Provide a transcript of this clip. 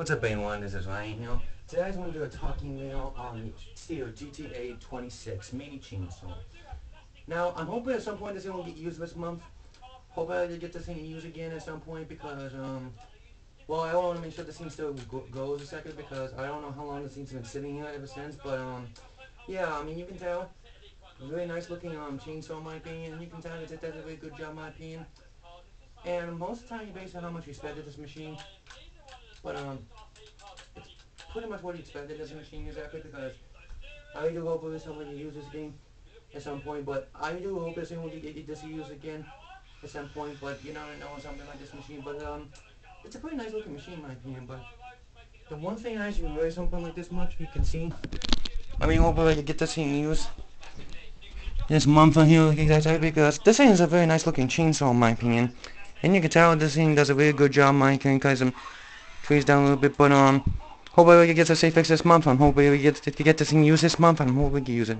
What's up, anyone? This is Ryan here. Today I want to do a talking wheel on Stihl GTA 26 mini chainsaw. Now, I'm hoping at some point this thing will get used this month. Hopefully I get this thing used again at some point because, um, well, I want to make sure this thing still go goes a second because I don't know how long this thing's been sitting here ever since, but, um, yeah, I mean, you can tell. Really nice looking um, chainsaw in my opinion. You can tell it does a really good job in my opinion. And most of the time you base on how much you spend at this machine. But um, it's pretty much what you expected this machine exactly because I do hope that someone will use this game at some point. But I do hope this someone will get, this used again at some point. But you never know something like this machine. But um, it's a pretty nice looking machine in my opinion. But the one thing I actually enjoy something like this much, you can see. I mean, hopefully I can get this thing used this month on here exactly because this thing is a very nice looking chainsaw in my opinion. And you can tell this thing does a really good job my opinion because I'm freeze down a little bit, but um, hopefully we get a safe fix this month. I'm hoping we get to get this thing used this month, and I'm hoping we can use it.